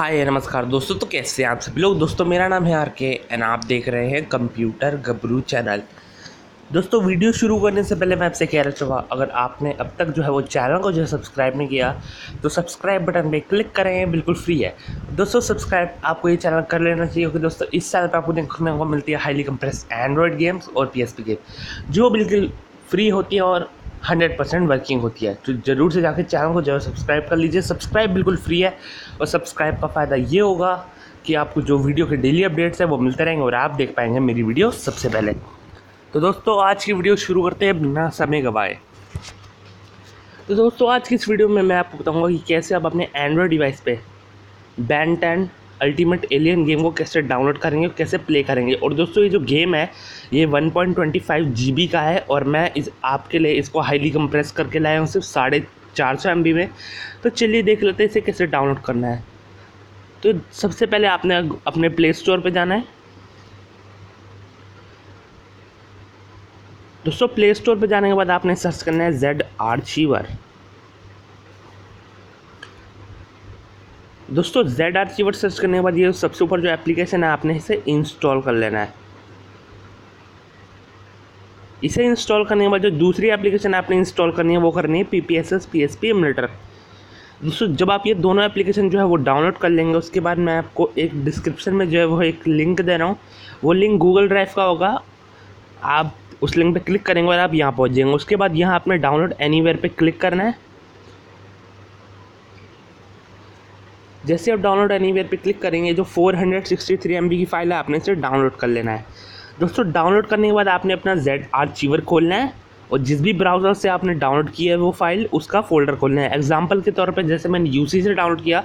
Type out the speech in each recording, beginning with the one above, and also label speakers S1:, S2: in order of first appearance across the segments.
S1: हाय, नमस्कार दोस्तों। तो कैसे हैं आप सभी लोग? दोस्तों, मेरा नाम है आर के एंड आप देख रहे हैं कंप्यूटर गबरू चैनल। दोस्तों, वीडियो शुरू करने से पहले मैं आपसे कह रहा चाहूँगा अगर आपने अब तक जो है वो चैनल को जो है सब्सक्राइब नहीं किया तो सब्सक्राइब बटन पे क्लिक करें बिल्कुल फ्री है। दोस्तों, सब्सक्राइब, आपको ये चैनल कर लेना चाहिए, क्योंकि दोस्तों, इस चैनल पर आपको देखने को मिलती है हाईली कंप्रेस एंड्रॉयड गेम्स और पी गेम जो बिल्कुल फ्री होती है और हंड्रेड परसेंट वर्किंग होती है। तो ज़रूर से जाकर चैनल को जो है सब्सक्राइब कर लीजिए। सब्सक्राइब बिल्कुल फ्री है और सब्सक्राइब का फ़ायदा ये होगा कि आपको जो वीडियो के डेली अपडेट्स हैं वो मिलते रहेंगे और आप देख पाएँगे मेरी वीडियो सबसे पहले। तो दोस्तों, आज की वीडियो शुरू करते हैं बिना समय गवाए। तो दोस्तों, आज की इस वीडियो में मैं आपको बताऊँगा कि कैसे आप अपने एंड्रॉयड डिवाइस पे Ben ten ultimate alien game को कैसे डाउनलोड करेंगे और कैसे प्ले करेंगे। और दोस्तों, ये जो गेम है, ये 1.25 जीबी का है और मैं इस आपके लिए इसको हाईली कंप्रेस करके लाया हूँ सिर्फ़ साढ़े चार सौ एम में। तो चलिए देख लेते हैं इसे कैसे डाउनलोड करना है। तो सबसे पहले आपने अपने प्ले स्टोर पर जाना है। दोस्तों प्ले स्टोर पर जाने के बाद आपने सर्च करना है जेड आर्चीवर दोस्तों जेड आर्चीवर सर्च करने के बाद ये सबसे ऊपर जो एप्लीकेशन है, आपने इसे इंस्टॉल कर लेना है। इसे इंस्टॉल करने के बाद जो दूसरी एप्लीकेशन आपने इंस्टॉल करनी है, वो करनी है P P S S P S P emulator दोस्तों, जब आप ये दोनों एप्लीकेशन जो है, वो डाउनलोड कर लेंगे, उसके बाद मैं आपको एक डिस्क्रिप्शन में जो है, वो एक लिंक दे रहा हूँ। वो लिंक गूगल ड्राइव का होगा। आप उस लिंक पे क्लिक करेंगे और आप यहाँ पहुँच जाएँगे। उसके बाद यहाँ आपने डाउनलोड एनीवेयर पे क्लिक करना है। जैसे आप डाउनलोड एनीवेयर पे क्लिक करेंगे, जो 463 एम की फ़ाइल है, आपने इसे डाउनलोड कर लेना है। दोस्तों डाउनलोड करने के बाद आपने अपना जेड आर्चीवर खोलना है, और जिस भी ब्राउज़र से आपने डाउनलोड किया है वो फ़ाइल उसका फोल्डर खोलना है। एग्ज़ाम्पल के तौर पर जैसे मैंने यूसी से डाउनलोड किया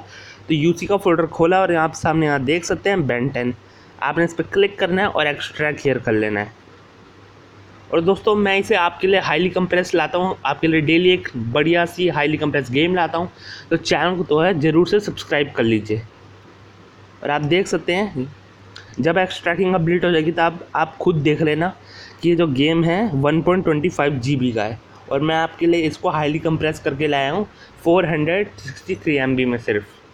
S1: तो यूसी का फोल्डर खोला, और यहाँ सामने यहाँ देख सकते हैं बेन टेन आपने इस पर क्लिक करना है, और एक्सट्रैक्ट हेयर कर लेना है। और दोस्तों, मैं इसे आपके लिए हाईली कंप्रेस लाता हूँ। आपके लिए डेली एक बढ़िया सी हाईली कंप्रेस गेम लाता हूँ। तो चैनल को तो है, ज़रूर से सब्सक्राइब कर लीजिए। और आप देख सकते हैं, जब एक्सट्रैकिंग कंप्लीट हो जाएगी तो आप आप खुद देख लेना कि ये जो गेम है 1.25 पॉइंट का है। और मैं आपके लिए इसको हाईली कंप्रेस करके लाया हूँ फोर हंड्रेड सिक्सटी 463 एमबी में सिर्फ़।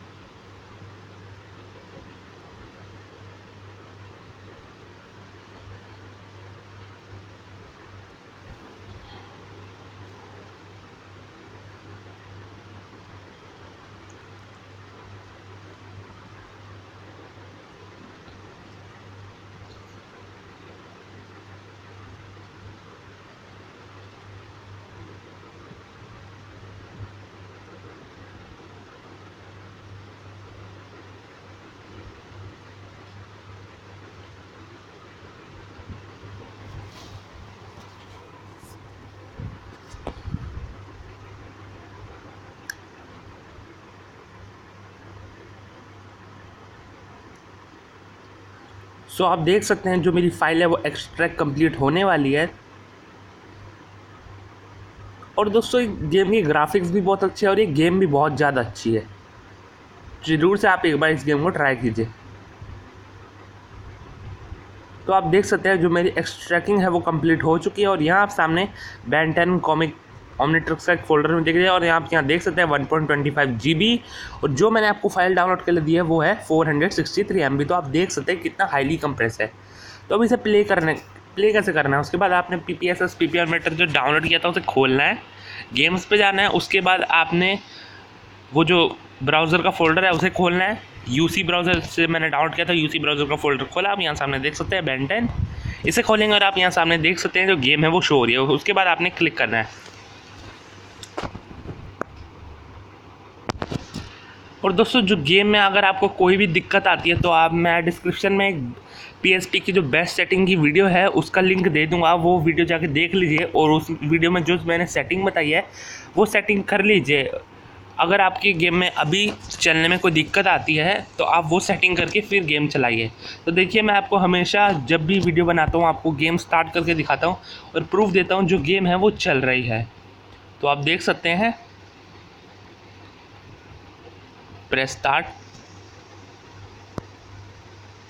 S1: सो आप देख सकते हैं जो मेरी फ़ाइल है, वो एक्सट्रैक्ट कंप्लीट होने वाली है। और दोस्तों गेम की ग्राफिक्स भी बहुत अच्छी है और ये गेम भी बहुत ज़्यादा अच्छी है। ज़रूर से आप एक बार इस गेम को ट्राई कीजिए। तो आप देख सकते हैं जो मेरी एक्सट्रैकिंग है, वो कंप्लीट हो चुकी है और यहाँ आप सामने बैन टेन कॉमिक ओमनीट्रिक्स का एक फोल्डर में देख लीजिए और यहाँ यहाँ देख सकते हैं one point twenty five G B और जो मैंने आपको फ़ाइल डाउनलोड के लिए दी है वो है four hundred sixty three M B तो आप देख सकते हैं कितना हाईली कंप्रेस है। तो अब इसे प्ले करने प्ले कैसे करना है? उसके बाद आपने P P S S P P are मीटर जो डाउनलोड किया था उसे खोलना है। गेम्स पे जाना है, उसके बाद आपने वो जो ब्राउज़र का फोल्डर है उसे खोलना है। यू सी ब्राउज़र से मैंने डाउनलोड किया था यू सी ब्राउज़र का फोल्डर खोला। आप यहाँ सामने देख सकते हैं बेंटेन इसे खोलेंगे और आप यहाँ सामने देख सकते हैं जो गेम है वो शो हो रही है। उसके बाद आपने क्लिक करना है। और दोस्तों, जो गेम में अगर आपको कोई भी दिक्कत आती है तो आप, मैं डिस्क्रिप्शन में एक पी की जो बेस्ट सेटिंग की वीडियो है, उसका लिंक दे दूँगा। वो वीडियो जाके देख लीजिए और उस वीडियो में जो मैंने सेटिंग बताई है, वो सेटिंग कर लीजिए। अगर आपकी गेम में अभी चलने में कोई दिक्कत आती है तो आप वो सेटिंग करके फिर गेम चलाइए। तो देखिए, मैं आपको हमेशा जब भी वीडियो बनाता हूँ, आपको गेम स्टार्ट करके दिखाता हूँ और प्रूफ देता हूँ जो गेम है, वो चल रही है। तो आप देख सकते हैं प्रेस स्टार्ट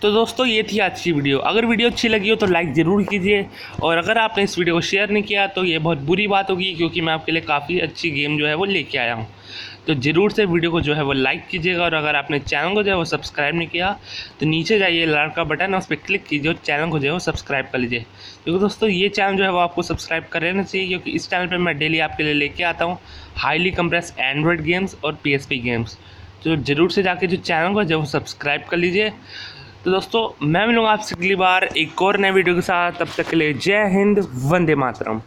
S1: तो दोस्तों, ये थी आज की वीडियो। अगर वीडियो अच्छी लगी हो तो लाइक ज़रूर कीजिए। और अगर आपने इस वीडियो को शेयर नहीं किया तो ये बहुत बुरी बात होगी, क्योंकि मैं आपके लिए काफ़ी अच्छी गेम जो है वो लेके आया हूँ। तो ज़रूर से वीडियो को जो है वो लाइक कीजिएगा। और अगर आपने चैनल को जो है वो सब्सक्राइब नहीं किया तो नीचे जाइए लाल का बटन उस पर क्लिक कीजिए और चैनल को जो है वो सब्सक्राइब कर लीजिए। क्योंकि दोस्तों, ये चैनल जो है वो आपको सब्सक्राइब कर लेना चाहिए, क्योंकि इस चैनल पर मैं डेली आपके लिए लेके आता हूँ हाईली कंप्रेस एंड्रॉयड गेम्स और PSP गेम्स तो ज़रूर से जाके जो चैनल को जब सब्सक्राइब कर लीजिए। तो दोस्तों, मैं मिलूँगा आपसे अगली बार एक और नए वीडियो के साथ। तब तक के लिए जय हिंद, वंदे मातरम।